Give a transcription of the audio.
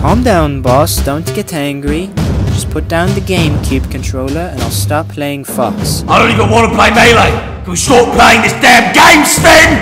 Calm down, boss. Don't get angry. Just put down the GameCube controller and I'll stop playing Fox. I don't even want to play Melee. Can we stop playing this damn game, Sven?